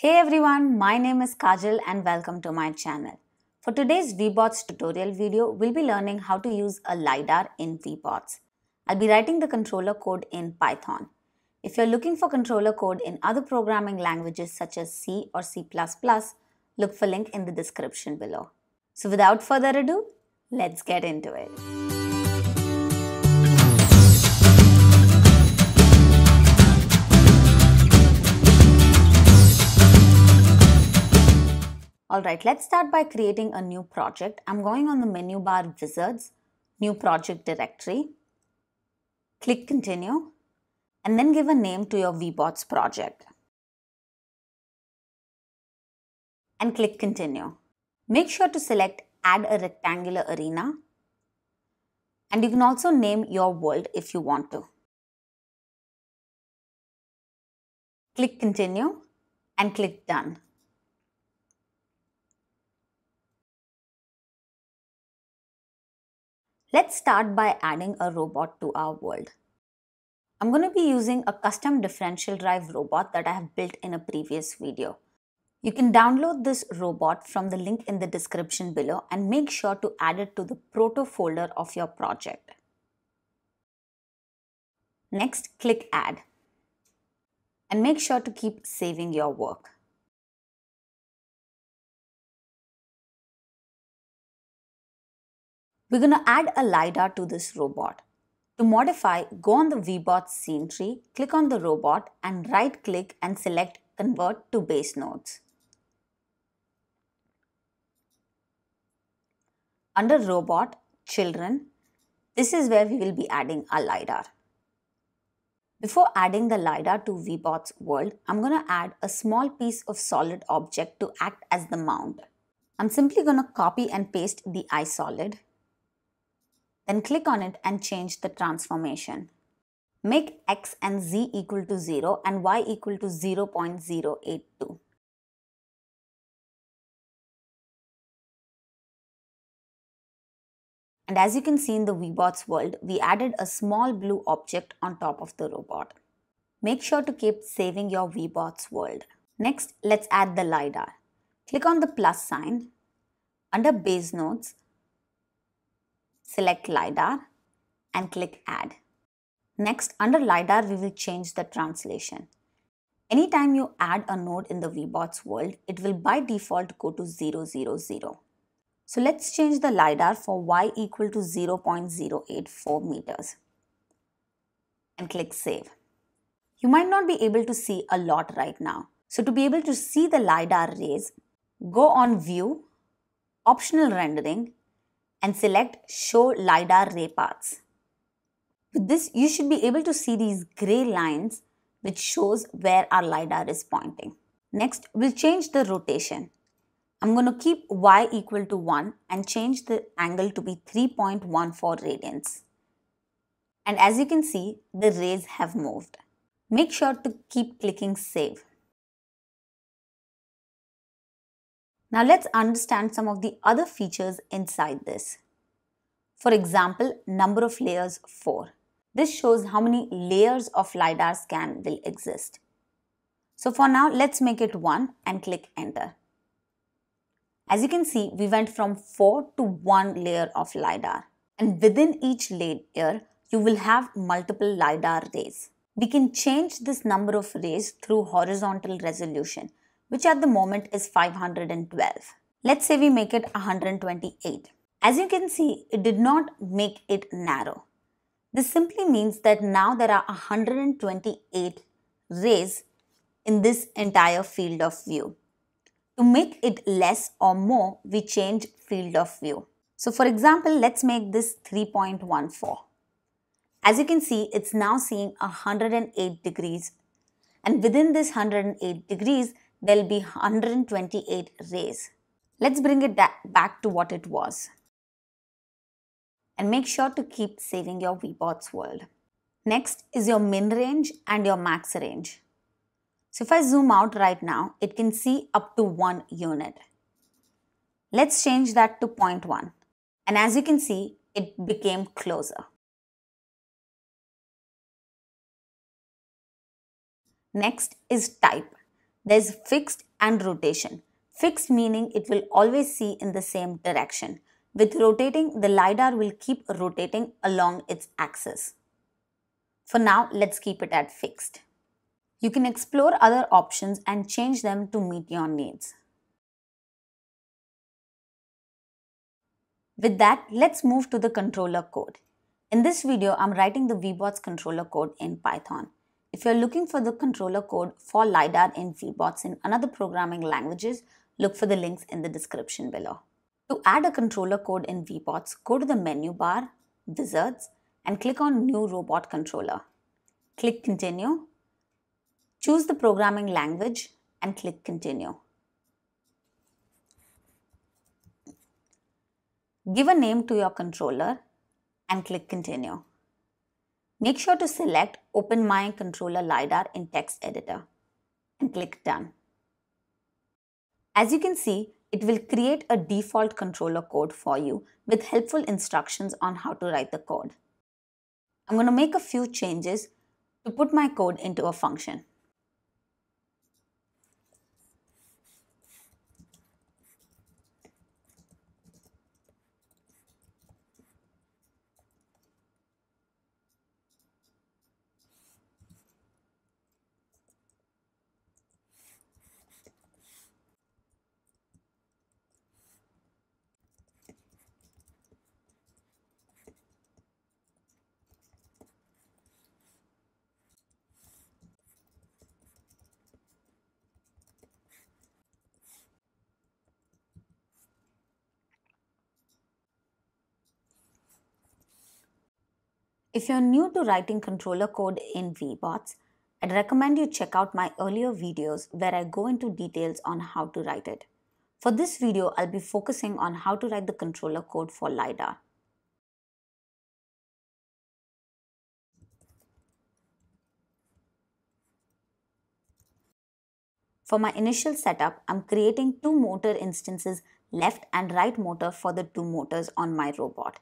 Hey everyone, my name is Kajal and welcome to my channel. For today's Webots tutorial video, we'll be learning how to use a LiDAR in Webots. I'll be writing the controller code in Python. If you're looking for controller code in other programming languages such as C or C++, look for link in the description below. So without further ado, let's get into it. Alright, let's start by creating a new project. I'm going on the menu bar Wizards, New Project Directory. Click Continue and then give a name to your Webots project. And click Continue. Make sure to select Add a Rectangular Arena and you can also name your world if you want to. Click Continue and click Done. Let's start by adding a robot to our world. I'm going to be using a custom differential drive robot that I have built in a previous video. You can download this robot from the link in the description below and make sure to add it to the proto folder of your project. Next, click add and make sure to keep saving your work. We're going to add a LiDAR to this robot. To modify, go on the Webot scene tree, click on the robot and right click and select Convert to Base Nodes. Under Robot, Children, this is where we will be adding a LiDAR. Before adding the LiDAR to Webot's world, I'm going to add a small piece of solid object to act as the mount. I'm simply going to copy and paste the iSolid then click on it and change the transformation. Make x and z equal to 0 and y equal to 0.082. And as you can see in the Webots world, we added a small blue object on top of the robot. Make sure to keep saving your Webots world. Next, let's add the LiDAR. Click on the plus sign. Under base nodes, select LiDAR and click Add. Next, under LiDAR, we will change the translation. Anytime you add a node in the Webots world, it will by default go to 000. So let's change the LiDAR for y equal to 0.084 meters and click Save. You might not be able to see a lot right now. So to be able to see the LiDAR rays, go on View, Optional Rendering and select Show LiDAR Ray Paths. With this, you should be able to see these gray lines which shows where our LiDAR is pointing. Next, we'll change the rotation. I'm going to keep y equal to 1 and change the angle to be 3.14 radians. And as you can see, the rays have moved. Make sure to keep clicking save. Now let's understand some of the other features inside this. For example, number of layers 4. This shows how many layers of LiDAR scan will exist. So for now, let's make it 1 and click enter. As you can see, we went from 4 to 1 layer of LiDAR. And within each layer, you will have multiple LiDAR rays. We can change this number of rays through horizontal resolution which at the moment is 512. Let's say we make it 128. As you can see, it did not make it narrow. This simply means that now there are 128 rays in this entire field of view. To make it less or more, we change field of view. So for example, let's make this 3.14. As you can see, it's now seeing 108 degrees. And within this 108 degrees, there'll be 128 rays. Let's bring it back to what it was. And make sure to keep saving your Webots world. Next is your min range and your max range. So if I zoom out right now, it can see up to one unit. Let's change that to 0.1. And as you can see, it became closer. Next is type. There's fixed and rotation. Fixed meaning it will always see in the same direction. With rotating, the LiDAR will keep rotating along its axis. For now, let's keep it at fixed. You can explore other options and change them to meet your needs. With that, let's move to the controller code. In this video, I'm writing the Webots controller code in Python. If you're looking for the controller code for LiDAR in Webots in another programming languages, Look for the links in the description below. To add a controller code in Webots, go to the menu bar, Wizards, and click on New Robot Controller. Click Continue. Choose the programming language and click Continue. Give a name to your controller and click Continue. Make sure to select Open My Controller LiDAR in Text Editor and click Done. As you can see, it will create a default controller code for you with helpful instructions on how to write the code. I'm going to make a few changes to put my code into a function. If you're new to writing controller code in Webots, I'd recommend you check out my earlier videos where I go into details on how to write it. For this video, I'll be focusing on how to write the controller code for LiDAR. For my initial setup, I'm creating two motor instances left and right motor for the two motors on my robot.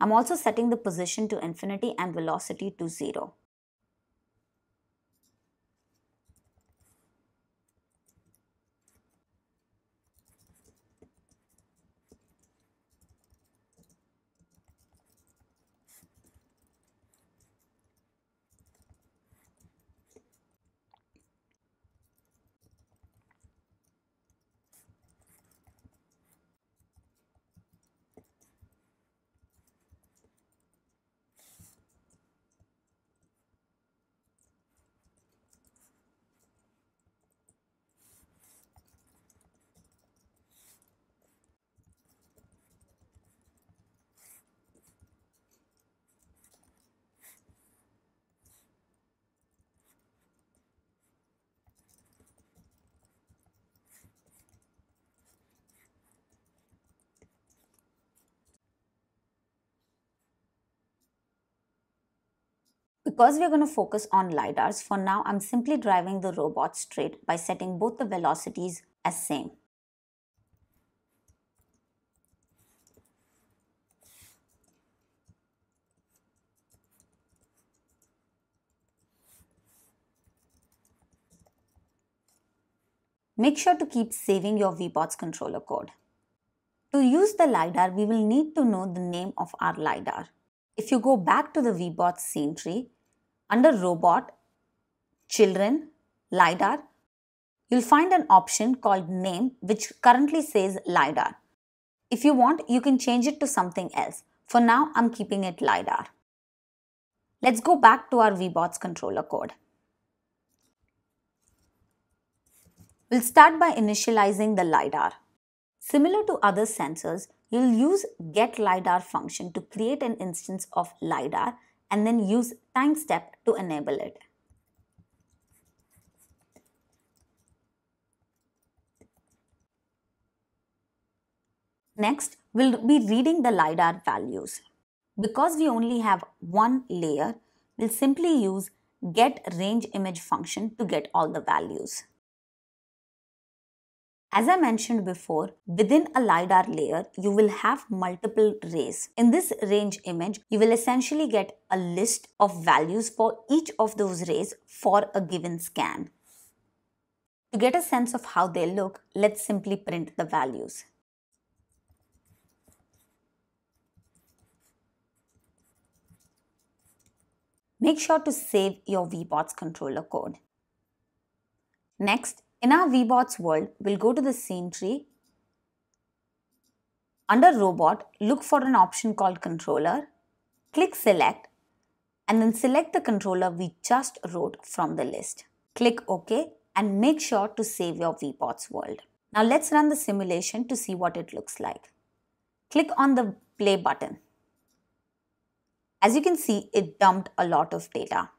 I'm also setting the position to infinity and velocity to 0. Because we're going to focus on LiDARs, for now I'm simply driving the robot straight by setting both the velocities as same. Make sure to keep saving your Webots controller code. To use the LiDAR, we will need to know the name of our LiDAR. If you go back to the Webots scene tree, under Robot, Children, LiDAR, you'll find an option called Name which currently says LiDAR. If you want, you can change it to something else. For now, I'm keeping it LiDAR. Let's go back to our Webots controller code. We'll start by initializing the LiDAR. Similar to other sensors, you'll use getLiDAR function to create an instance of LiDAR and then use time step to enable it. Next, we'll be reading the LiDAR values. Because we only have one layer, we'll simply use get range image function to get all the values. As I mentioned before, within a LiDAR layer, you will have multiple rays. In this range image, you will essentially get a list of values for each of those rays for a given scan. To get a sense of how they look, let's simply print the values. Make sure to save your Webots controller code. Next, in our Webots world, we'll go to the scene tree. Under robot, look for an option called controller. Click select and then select the controller we just wrote from the list. Click OK and make sure to save your Webots world. Now let's run the simulation to see what it looks like. Click on the play button. As you can see, it dumped a lot of data.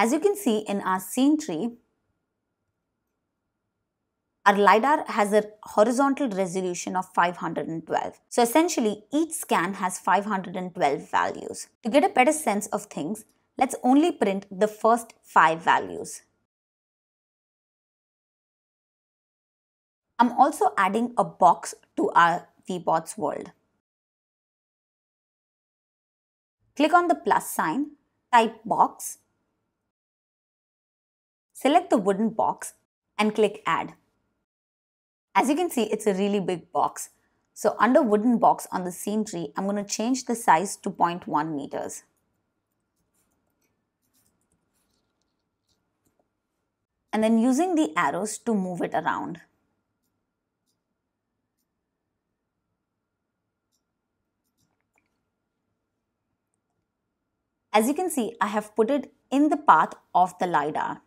As you can see in our scene tree, our LiDAR has a horizontal resolution of 512. So essentially, each scan has 512 values. To get a better sense of things, let's only print the first 5 values. I'm also adding a box to our Webots world. Click on the plus sign, type box, select the wooden box and click add. As you can see, it's a really big box. So under wooden box on the scene tree, I'm going to change the size to 0.1 meters. And then using the arrows to move it around. As you can see, I have put it in the path of the LiDAR.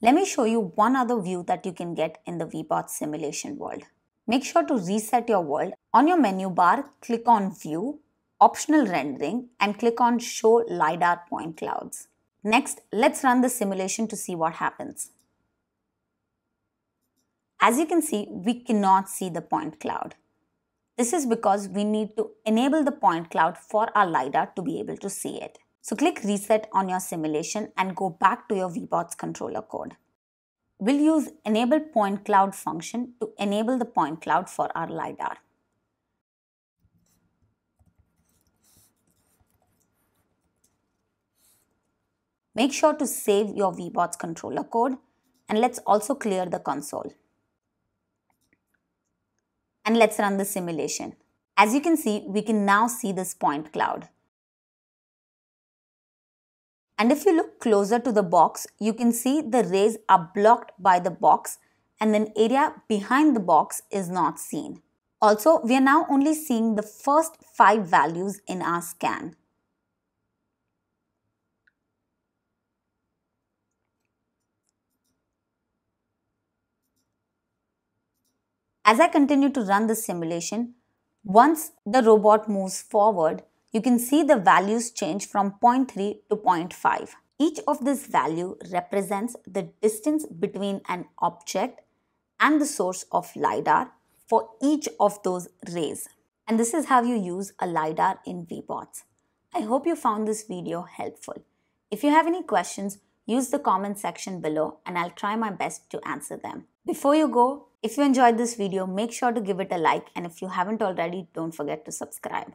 Let me show you one other view that you can get in the Webot simulation world. Make sure to reset your world. On your menu bar, click on View, Optional Rendering and click on Show LiDAR Point Clouds. Next, let's run the simulation to see what happens. As you can see, we cannot see the point cloud. This is because we need to enable the point cloud for our LiDAR to be able to see it. So click reset on your simulation and go back to your Webots controller code. We'll use enable point cloud function to enable the point cloud for our LiDAR. Make sure to save your Webots controller code and let's also clear the console and let's run the simulation. As you can see, we can now see this point cloud. And if you look closer to the box, you can see the rays are blocked by the box and then area behind the box is not seen. Also, we are now only seeing the first five values in our scan. As I continue to run the simulation, once the robot moves forward, you can see the values change from 0.3 to 0.5. Each of this value represents the distance between an object and the source of LiDAR for each of those rays. And this is how you use a LiDAR in Webots. I hope you found this video helpful. If you have any questions, use the comment section below and I'll try my best to answer them. Before you go, if you enjoyed this video, make sure to give it a like and if you haven't already, don't forget to subscribe.